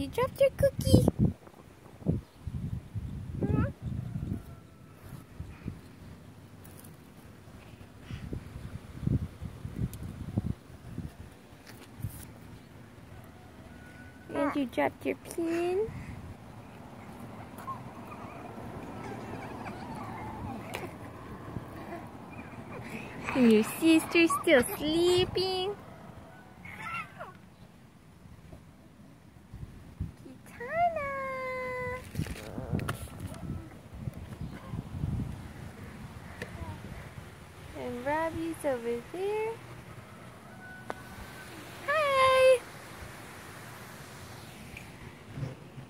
you dropped your cookie. Hmm. And you dropped your pin. And your sister's still sleeping. And Robbie's over there. Hi.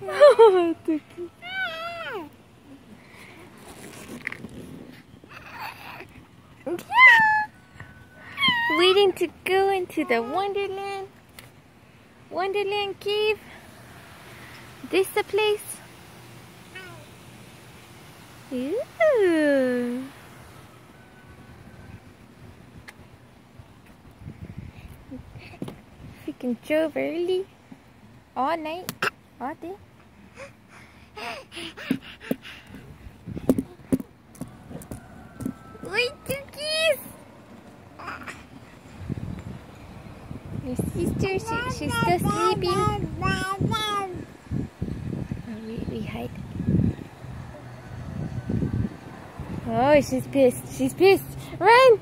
Waiting to go into the Wonderland. Wonderland cave. This the place? Ooh. Freaking drove early. All night. All day. Wait, cookies! Your sister, she, she's still sleeping. Oh, we, we hide. Oh, she's pissed. She's pissed. Run!